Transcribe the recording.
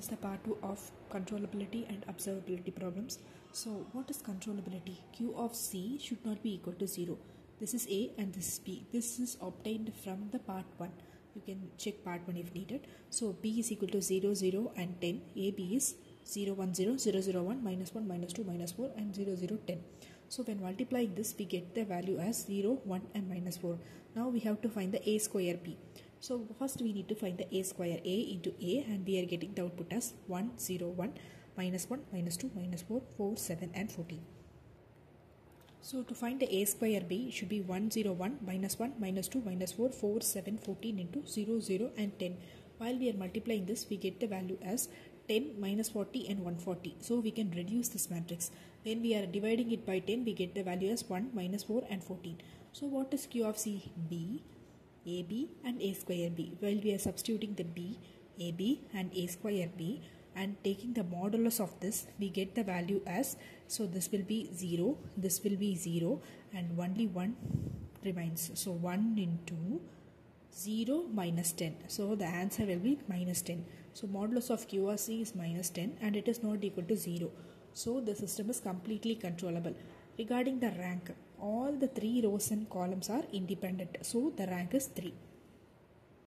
is the part 2 of controllability and observability problems. So what is controllability? Q of C should not be equal to 0. This is A and this is B. This is obtained from the part 1. You can check part 1 if needed. So B is equal to 0, 0 and 10. AB is 0, 1, 0, 0, 0, 1, minus 1, minus 2, minus 4 and 0, 0, 10. So when multiplying this we get the value as 0, 1 and minus 4. Now we have to find the A square B. So first we need to find the a square a into a and we are getting the output as 1, 0, 1, minus 1, minus 2, minus 4, 4, 7 and 14. So to find the a square b should be 1, 0, 1, minus 1, minus 2, minus 4, 4, 7, 14 into 0, 0 and 10. While we are multiplying this we get the value as 10 minus 40 and 140. So we can reduce this matrix. When we are dividing it by 10 we get the value as 1 minus 4 and 14. So what is Q of C? B AB and A square B. While we are substituting the B, AB and A square B and taking the modulus of this, we get the value as, so this will be 0, this will be 0 and only 1 remains. So 1 into 0 minus 10. So the answer will be minus 10. So modulus of QRC is minus 10 and it is not equal to 0. So the system is completely controllable. Regarding the rank, all the three rows and columns are independent. So the rank is 3.